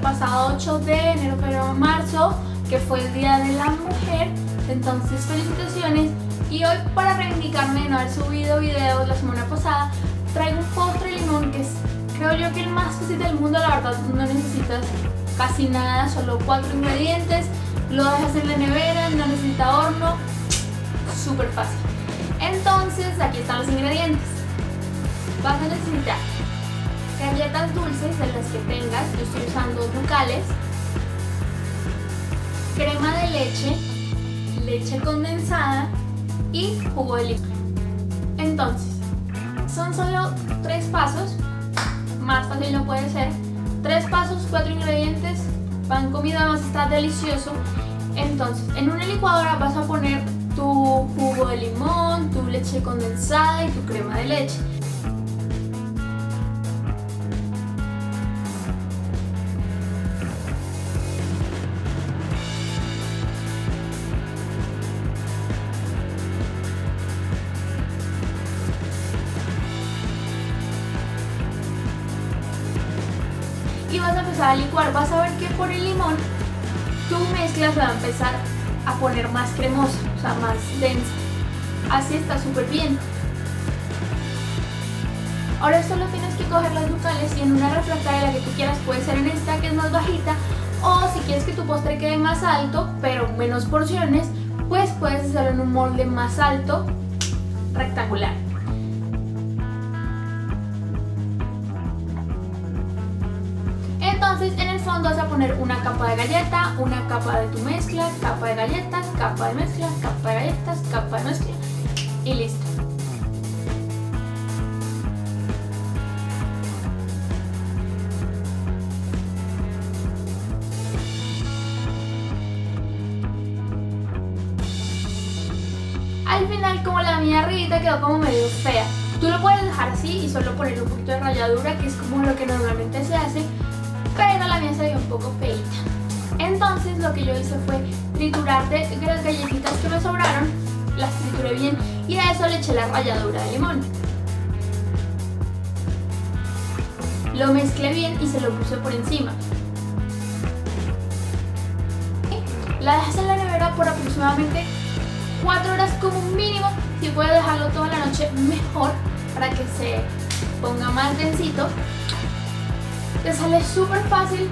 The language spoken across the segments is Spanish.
pasado 8 de enero, pero marzo, que fue el Día de la Mujer. Entonces, felicitaciones. Y hoy, para reivindicarme de no haber subido videos la semana pasada, traigo un postre limón que es, creo yo, que el más fácil del mundo. La verdad, no necesitas casi nada, solo cuatro ingredientes. Lo dejas en la nevera, no necesita horno. Súper fácil. Entonces, aquí están los ingredientes. Vas a necesitar galletas dulces de las que tengas, yo estoy usando ducales, crema de leche, leche condensada y jugo de limón. Entonces, son solo tres pasos, más fácil no puede ser. Tres pasos, cuatro ingredientes, pan comida además está delicioso. Entonces, en una licuadora vas a poner tu jugo de limón, tu leche condensada y tu crema de leche. Y vas a empezar a licuar. Vas a ver que por el limón tu mezcla se va a empezar a poner más cremosa, o sea, más densa. Así está súper bien. Ahora solo tienes que coger las ducales y en una refractaria la que tú quieras, puede ser en esta que es más bajita, o si quieres que tu postre quede más alto, pero menos porciones, pues puedes hacerlo en un molde más alto, rectangular. Entonces en el fondo vas a poner una capa de galleta, una capa de tu mezcla, capa de galletas, capa de mezcla, capa de galletas, capa de mezcla y listo. Al final como la mía arribita quedó como medio fea. Tú lo puedes dejar así y solo poner un poquito de ralladura que es como lo que normalmente se hace mía se un poco feita. Entonces lo que yo hice fue triturar de las galletitas que me sobraron, las trituré bien y a eso le eché la ralladura de limón. Lo mezclé bien y se lo puse por encima. La dejas en la nevera por aproximadamente 4 horas como mínimo. Si puedes dejarlo toda la noche, mejor para que se ponga más densito te sale súper fácil,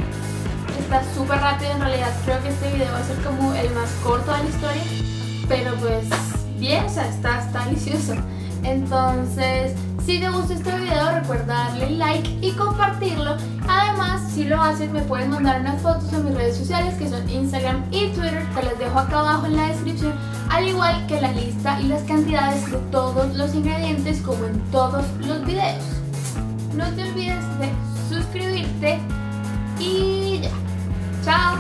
está súper rápido en realidad, creo que este video va a ser como el más corto de la historia, pero pues bien, o sea, está, está delicioso. Entonces, si te gusta este video, recuerda darle like y compartirlo. Además, si lo haces, me puedes mandar unas fotos a mis redes sociales que son Instagram y Twitter. Te las dejo acá abajo en la descripción, al igual que la lista y las cantidades de todos los ingredientes como en todos los videos. No te olvides de suscribirte y ya. Chao.